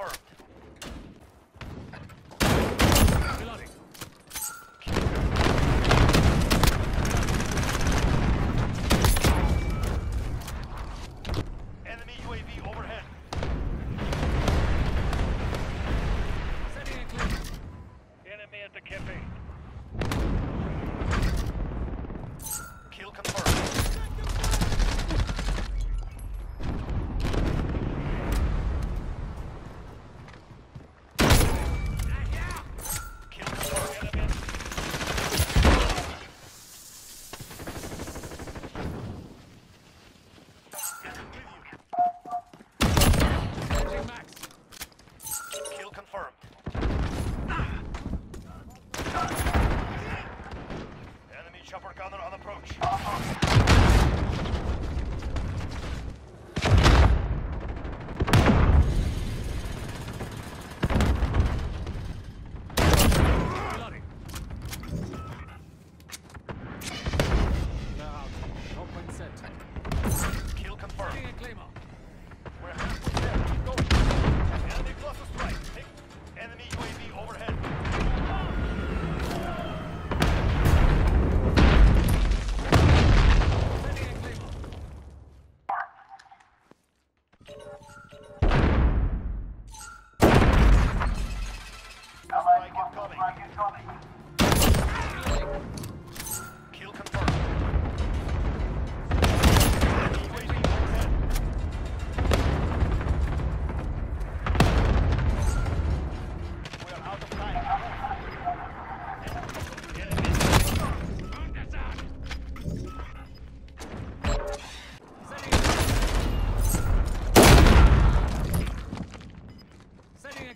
confirmed. chopper gunner on approach. Uh -huh.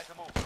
Try to move.